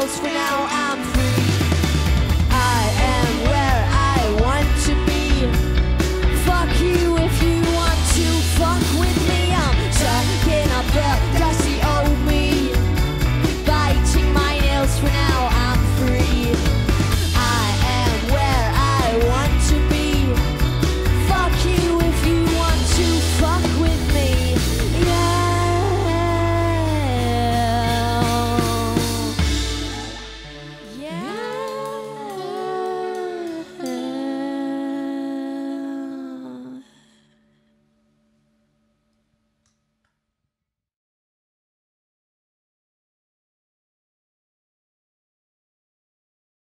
else for now. I'm